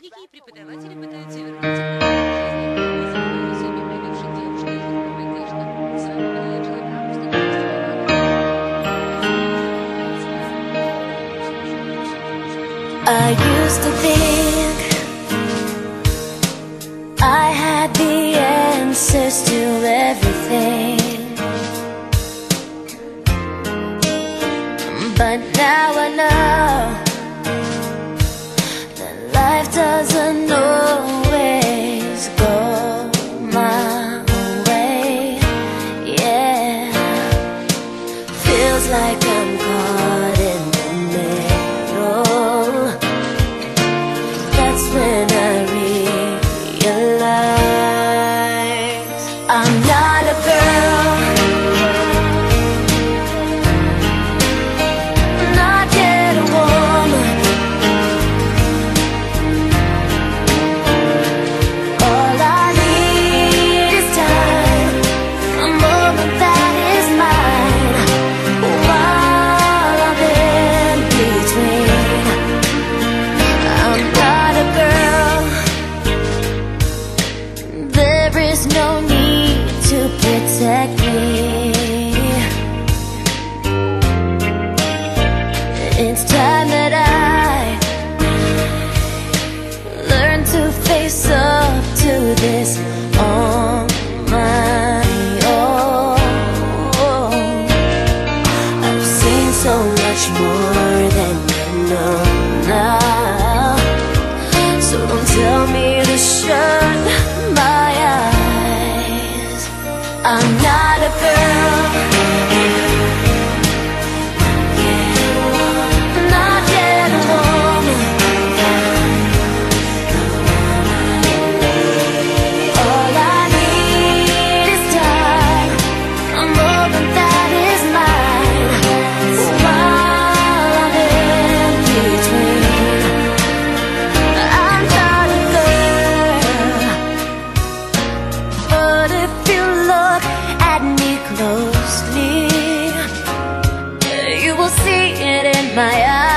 Выпускники преподаватели пытаются вернуть... I used to think doesn't always go my way. Yeah, feels like I'm. But if you look at me closely You will see it in my eyes.